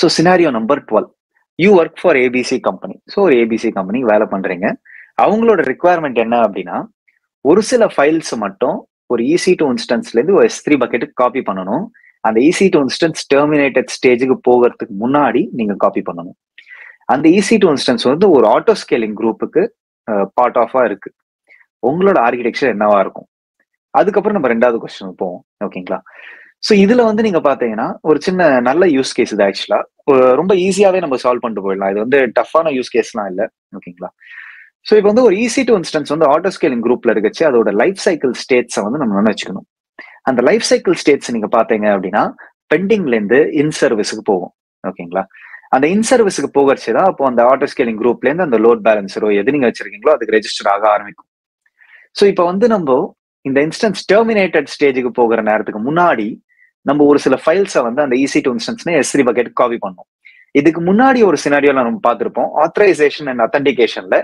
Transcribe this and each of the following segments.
So scenario number twelve you work for ABC company so ஒரு ABC company வேலை பண்றீங்க. அவங்களோட ரிக்குவயர்மெண்ட் என்ன அப்படின்னா ஒரு சில ஃபைல்ஸ் மட்டும் ஒரு இசி டூ இன்ஸ்டன்ஸ்ல இருந்து ஒரு எஸ் த்ரீ பக்கெட்டுக்கு காப்பி பண்ணணும். அந்த இசி டூ இன்ஸ்டன்ஸ் டெர்மினேட்டட் ஸ்டேஜுக்கு போகிறதுக்கு முன்னாடி நீங்க காப்பி பண்ணணும். அந்த இசி டூ இன்ஸ்டன்ஸ் வந்து ஒரு ஆட்டோ ஸ்கேலிங் குரூப்புக்கு பார்ட் ஆஃபா இருக்கு. உங்களோட ஆர்கிடெக்சர் என்னவா இருக்கும்? அதுக்கப்புறம் நம்ம ரெண்டாவது கொஸ்டின் போவோம். ஓகேங்களா ஸோ இதுல வந்து நீங்க பாத்தீங்கன்னா ஒரு சின்ன நல்ல யூஸ் கேஸ் இது ஆக்சுவலா ரொம்ப ஈஸியாவே நம்ம சால்வ் பண்ணிட்டு போயிடலாம். இது வந்து டஃப்பான யூஸ் கேஸ்லாம் இல்லை. ஓகேங்களா ஸோ இப்போ வந்து ஒரு ஈஸி டு இன்ஸ்டன்ஸ் வந்து ஆட்டோ ஸ்கேலிங் குரூப்ல இருக்கச்சு அதோட லைஃப் சைக்கிள் ஸ்டேட்ஸை வந்து நம்ம நினைச்சுக்கணும் அந்த லைஃப் சைக்கிள் ஸ்டேட்ஸ் நீங்க பாத்தீங்க அப்படின்னா பெண்டிங்ல இருந்து இன் சர்வீஸுக்கு போகும் ஓகேங்களா அந்த இன் சர்வீஸுக்கு போகிறச்சு தான் அப்போ அந்த ஆட்டோ ஸ்கேலிங் குரூப்ல இருந்து அந்த லோட் பேலன்ஸரோ எது நீங்க வச்சிருக்கீங்களோ அதுக்கு ரெஜிஸ்டர் ஆக ஆரம்பிக்கும். ஸோ இப்போ வந்து நம்ம இந்த இன்ஸ்டன்ஸ் டெர்மினேட்டட் ஸ்டேஜுக்கு போகிற நேரத்துக்கு முன்னாடி நம்ம ஒரு சில ஃபைல்ஸை வந்து அந்த ஈசி டு இன்ஸ்டன்ஸ்னு எஸ்ரி பக்கெட் காப்பி பண்ணோம். இதுக்கு முன்னாடி ஒரு சினாரியோல நம்ம பார்த்திருப்போம். ஆத்தரைசேஷன் அண்ட் அத்தன்டிகேஷன்ல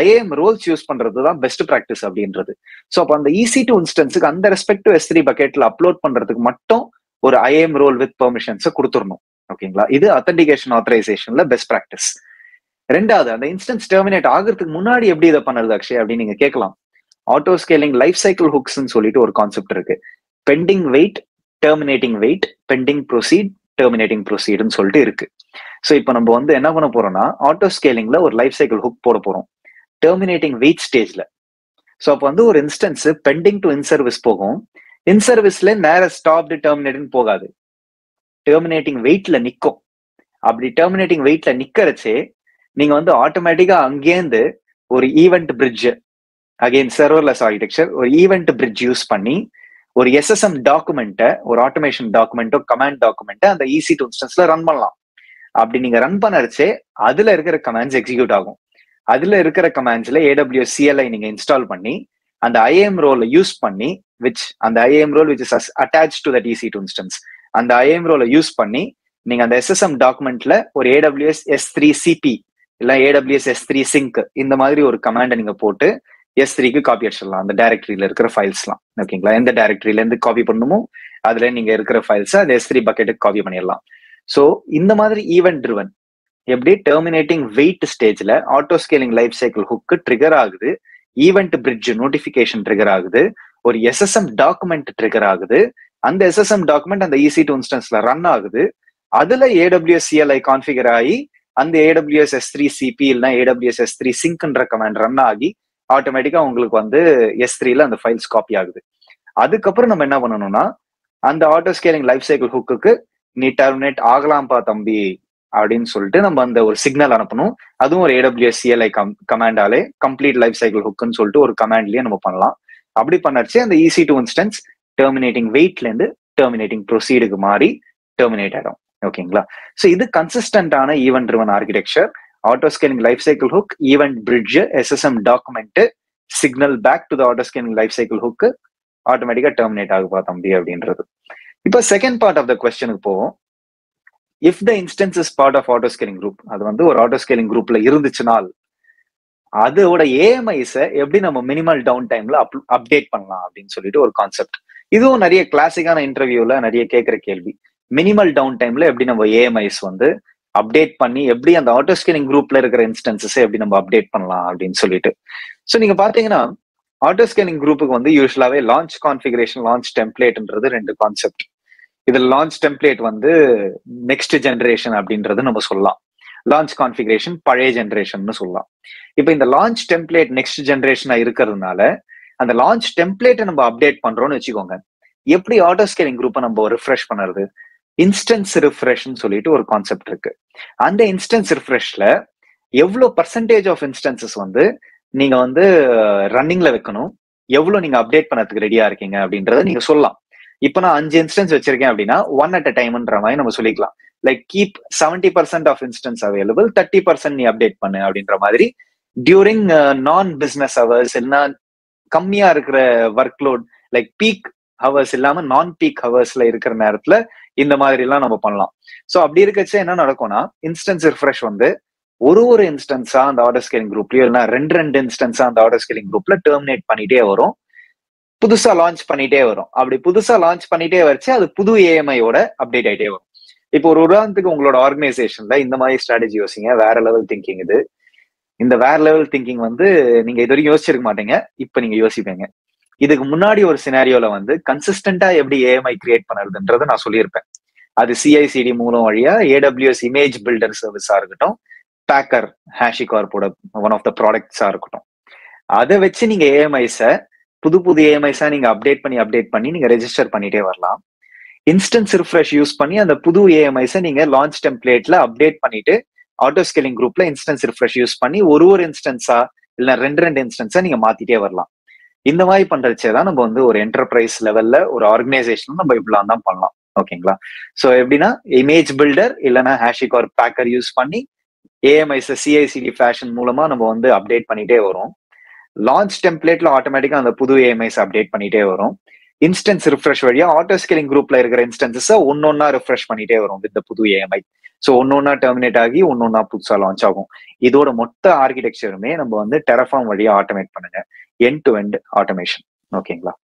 ஐஏஎம் ரோல்ஸ் யூஸ் பண்றது தான் பெஸ்ட் ப்ராக்டிஸ் அப்படின்றது. ஸோ அப்போ அந்த இசி டு இன்ஸ்டன்ஸுக்கு அந்த ரெஸ்பெக்ட் எஸ் த்ரீ பக்கெட்ல அப்லோட் பண்றதுக்கு மட்டும் ஒரு ஐஏஎம் ரோல் வித் பெர்மிஷன்ஸை கொடுத்துடணும். ஓகேங்களா இது அத்தன்டிகேஷன் ஆத்தரைசேஷன்ல பெஸ்ட் ப்ராக்டிஸ் ரெண்டாவது அந்த இன்ஸ்டன்ஸ் டெர்மினேட் ஆகிறதுக்கு முன்னாடி எப்படி இதை பண்ணுறது அக்ஷய் அப்படின்னு நீங்க கேட்கலாம். ஆட்டோ ஸ்கேலிங் லைஃப் சைக்கிள் ஹுக்ஸ்ன்னு சொல்லிட்டு ஒரு கான்செப்ட் இருக்கு. Pending wait terminating wait pending proceed terminating ப்ரொசீட்னு சொல்லிட்டு இருக்கு. ஸோ இப்போ நம்ம வந்து என்ன பண்ண போறோம்னா ஆட்டோ ஸ்கேலிங்ல ஒரு லைஃப் சைக்கிள் ஹுக் போட போறோம். டெர்மினேட்டிங் வெயிட் ஸ்டேஜ்ல ஸோ அப்போ வந்து ஒரு instance pending to in service போகும். இன் சர்வீஸ்ல நேர ஸ்டாப்டு டெர்மினேட்னு போகாது. டெர்மினேட்டிங் வெயிட்ல நிற்கும் அப்படி டெர்மினேட்டிங் வெயிட்ல நிக்கிறச்சே நீங்க வந்து ஆட்டோமேட்டிக்கா அங்கேருந்து ஒரு event bridge again serverless architecture ஒரு ஈவெண்ட் பிரிட்ஜ் யூஸ் பண்ணி ஒரு எஸ்எஸ்எம் டாக்குமெண்ட்டை ஒரு ஆட்டோமேஷன் டாக்குமெண்ட்டோ கமாண்ட் டாக்குமெண்ட்டை அந்த ஈசி டூ இன்ஸ்டன்ஸ்ல ரன் பண்ணலாம். அப்படி நீங்க ரன் பண்ணறச்சே அதுல இருக்கிற கமாண்ட்ஸ் எக்ஸிக்யூட் ஆகும். அதுல இருக்கிற கமாண்ட்ஸ்ல ஏடபிள்யூ சிஎல்ஐ நீங்க இன்ஸ்டால் பண்ணி அந்த ஐஏஎம் ரோலை யூஸ் பண்ணி விச் அந்த IAM role which is attach to that EC two instance அந்த ஐஏஎம் ரோலை யூஸ் பண்ணி நீங்க அந்த எஸ்எஸ்எம் டாக்குமெண்ட்ல ஒரு ஏடபிள்யூஎஸ் எஸ் த்ரீ சிபி இல்ல ஏடபிள்யூஎஸ் எஸ் த்ரீ சிங்க் இந்த மாதிரி ஒரு கமாண்டை நீங்க போட்டு எஸ் த்ரீக்கு காப்பி அடிச்சிடலாம். அந்த டைரக்டரியில இருக்கிற ஃபைல்ஸ்லாம் ஓகேங்களா எந்த டைரக்டரியில இருந்து காப்பி பண்ணணுமோ அதுல நீங்க இருக்கிற ஃபைல்ஸ் அந்த எஸ் த்ரீ பக்கெட்டுக்கு காப்பி பண்ணிடலாம். ஸோ இந்த மாதிரி ஈவெண்ட் ட்ரிவன் எப்படி டெர்மினேட்டிங் வெயிட் ஸ்டேஜ்ல auto scaling life cycle hook trigger ஆகுது ஈவெண்ட் பிரிட்ஜ் நோட்டிபிகேஷன் ட்ரிகர் ஆகுது ஒரு எஸ்எஸ்எம் டாக்குமெண்ட் ட்ரிகர் ஆகுது அந்த எஸ்எஸ்எம் டாக்குமெண்ட் அந்த இசி டூ இன்ஸ்டன்ஸ்ல ரன் ஆகுது அதுல ஏடபிள்யூஎஸ் சிஎல்ஐ கான்ஃபிகர் ஆகி அந்த ஏடபிள்யூஎஸ் எஸ் த்ரீ சிபி இல்லைனா ஏடபிள்யூஎஸ் எஸ் த்ரீ சிங்க்ன்ற கமாண்ட் ரன் ஆகி ஆட்டோமேட்டிக்கா உங்களுக்கு வந்து எஸ் த்ரீல அந்த ஃபைல்ஸ் காப்பி ஆகுது. அதுக்கப்புறம் நம்ம என்ன பண்ணணும்னா அந்த ஆட்டோ ஸ்கேலிங் லைஃப் சைக்கிள் ஹுக்குக்கு நீ டெர்மினேட் ஆகலாம்ப்பா தம்பி அப்படின்னு சொல்லிட்டு நம்ம அந்த ஒரு சிக்னல் அனுப்பணும். அதுவும் ஒரு ஏடபிள்யூஎஸ் சிஎல்ஐ கம் கமாண்டாலே கம்ப்ளீட் லைஃப் சைக்கிள் ஹுக்குன்னு சொல்லிட்டு ஒரு கமாண்ட்லயே நம்ம பண்ணலாம். அப்படி பண்ணச்சு அந்த ஈசி டூ இன்ஸ்டன்ஸ் டெர்மினேட்டிங் வெயிட்ல இருந்து டெர்மினேட்டிங் ப்ரொசீடுக்கு மாறி டெர்மினேட் ஆகும் ஓகேங்களா? ஸோ இது கன்சிஸ்டன்டான event driven architecture auto scanning life cycle hook event bridge SSM document signal back to the auto scaling life cycle hook ஆட்டோமேட்டிக்கா டெர்மினேட் ஆகுப்பா தம்பி அப்படின்றது. இப்போ செகண்ட் பார்ட் ஆஃப் த கொஸ்டனுக்கு போவோம். If the instance is part of auto scaling group அது வந்து ஒரு ஆட்டோ ஸ்கேலிங் குரூப்ல இருந்துச்சுனால் அதோட ஏஎம்ஐஸை எப்படி நம்ம மினிமல் டவுன் டைம்ல அப் அப்டேட் பண்ணலாம் அப்படின்னு சொல்லிட்டு ஒரு கான்செப்ட் இதுவும் நிறைய கிளாசிக்கான இன்டர்வியூல நிறைய கேட்கிற கேள்வி. மினிமல் டவுன் டைம்ல எப்படி நம்ம ஏஎம்ஐஸ் வந்து அப்டேட் பண்ணி எப்படி அந்த ஆட்டோ ஸ்கேலிங் குரூப்ல இருக்கிற இன்ஸ்டன்சஸ் எப்படி நம்ம அப்டேட் பண்ணலாம் அப்படின்னு சொல்லிட்டு. ஸோ நீங்க பாத்தீங்கன்னா ஆட்டோ ஸ்கேலிங் குரூப்புக்கு வந்து யூஸ்வலாவே லான்ச் கான்ஃபிகரேஷன் லான்ச் டெம்ப்ளேட்ன்றது ரெண்டு கான்செப்ட் இதுல லான்ச் டெம்ப்ளேட் வந்து நெக்ஸ்ட் ஜென்ரேஷன் அப்படின்றது நம்ம சொல்லலாம். லான்ச் கான்ஃபிகரேஷன் பழைய ஜென்ரேஷன் சொல்லலாம். இப்போ இந்த லான்ச் டெம்ப்ளேட் நெக்ஸ்ட் ஜென்ரேஷனா இருக்கிறதுனால அந்த லான்ச் டெம்ப்ளேட்டை நம்ம அப்டேட் பண்றோம்னு வச்சுக்கோங்க. எப்படி ஆட்டோ ஸ்கேலிங் குரூப்பை நம்ம ரிஃப்ரெஷ் பண்ணுறது? இன்ஸ்டன்ஸ் ரிஃப்ரெஷ்னு சொல்லிட்டு ஒரு கான்செப்ட் இருக்கு. அந்த இன்ஸ்டன்ஸ் ரிஃப்ரெஷ்ல எவ்வளோ பர்சன்டேஜ் ஆஃப் இன்ஸ்டன்சஸ் வந்து நீங்க வந்து ரன்னிங்ல வைக்கணும் எவ்வளோ நீங்க அப்டேட் பண்ணதுக்கு ரெடியா இருக்கீங்க அப்படின்றத நீங்க சொல்லலாம். இப்போ நான் அஞ்சு இன்ஸ்டன்ஸ் வச்சிருக்கேன் அப்படின்னா ஒன் அட் அ டைம்ன்ற மாதிரி நம்ம சொல்லிக்கலாம். Like keep seventy percent of instance available thirty percent நீ அப்டேட் பண்ணு அப்படின்ற மாதிரி டியூரிங் நான் பிசினஸ் அவர்ஸ் இல்லைன்னா கம்மியா இருக்கிற work load like peak hours இல்லாம நான் பீக் ஹவர்ஸ்ல இருக்கிற நேரத்துல இந்த மாதிரி எல்லாம் நம்ம பண்ணலாம். சோ அப்படி இருக்கச்சே என்ன நடக்கும்னா இன்ஸ்டன்ஸ் ரிஃப்ரெஷ் வந்து ஒரு ஒரு இன்ஸ்டன்ஸா அந்த ஆர்டர் ஸ்கேலிங் குரூப்லயோ இல்லைன்னா ரெண்டு ரெண்டு இன்ஸ்டன்ஸா அந்த ஆர்டர் ஸ்கேலிங் குரூப்ல டெர்மினேட் பண்ணிட்டே வரும். புதுசா லான்ச் பண்ணிட்டே வரும். அப்படி புதுசா லான்ச் பண்ணிட்டே வச்சு அது புது ஏஎம்ஐயோட அப்டேட் ஆயிட்டே வரும். இப்போ ஒரு உதாரணத்துக்கு உங்களோட ஆர்கனைசேஷன்ல இந்த மாதிரி ஸ்ட்ராட்டஜி யோசிங்க. வேற லெவல் திங்கிங் இது. இந்த வேற லெவல் திங்கிங் வந்து நீங்க இது வரைக்கும் யோசிச்சிருக்க மாட்டீங்க. இப்ப நீங்க யோசிப்பீங்க. இதுக்கு முன்னாடி ஒரு சினாரியோல வந்து கன்சிஸ்டண்டா எப்படி ஏஎம்ஐ கிரியேட் பண்ணுறதுன்றத நான் சொல்லியிருப்பேன். அது சிஐசிடி மூலம் வழியா ஏடபிள்யூஎஸ் இமேஜ் பில்டர் சர்வீஸா இருக்கட்டும் பேக்கர் ஹேஷிகார்போட ஒன் ஆஃப் த ப்ராடக்ட்ஸா இருக்கட்டும். அதை வச்சு நீங்க ஏஎம்ஐஸ புது புது ஏஎம்ஐஸா நீங்க அப்டேட் பண்ணி அப்டேட் பண்ணி நீங்க ரெஜிஸ்டர் பண்ணிட்டே வரலாம். இன்ஸ்டன்ஸ் ரிஃப்ரெஷ் யூஸ் பண்ணி அந்த புது ஏஎம்ஐஸை நீங்க லான்ச் டெம்ப்ளேட்ல அப்டேட் பண்ணிட்டு ஆட்டோ ஸ்கேலிங் குரூப்ல இன்ஸ்டன்ஸ் ரிஃப்ரெஷ் யூஸ் பண்ணி ஒரு ஒரு இன்ஸ்டன்ஸா இல்ல ரெண்டு ரெண்டு இன்ஸ்டன்ஸா நீங்க மாத்திட்டே வரலாம். இந்த மாதிரி பண்றச்சே தான் நம்ம வந்து ஒரு என்டர்பிரைஸ் லெவல்ல ஒரு ஆர்கனைசேஷன் நம்ம இப்படிலாம் தான் பண்ணலாம். ஓகேங்களா? ஸோ எப்படின்னா இமேஜ் பில்டர் இல்லைன்னா ஹேஷிக் ஒரு பேக்கர் யூஸ் பண்ணி ஏஎம்ஐஸ் சிஐசிடி ஃபேஷன் மூலமா நம்ம வந்து அப்டேட் பண்ணிட்டே வரும். லான்ச் டெம்ப்ளேட்ல ஆட்டோமேட்டிக்கா அந்த புது ஏஎம்ஐஸ் அப்டேட் பண்ணிட்டே வரும். இன்ஸ்டன்ஸ் ரிஃப்ரெஷ் வழியா ஆட்டோ ஸ்கேலிங் குரூப்ல இருக்கிற இன்ஸ்டன்சஸ் ஒன்னொன்னா ரிஃப்ரெஷ் பண்ணிட்டே வரும் வித் புது ஏஎம்ஐ ஸோ ஒன்னொன்னா டெர்மினேட் ஆகி ஒன்னொன்னா புதுசா லான்ச் ஆகும். இதோட மொத்த ஆர்கிடெக்சருமே நம்ம வந்து டெரஃபார்ம் வழியா ஆட்டோமேட் பண்ணுங்க. எண்ட் டு எண்ட் ஆட்டோமேஷன் ஓகேங்களா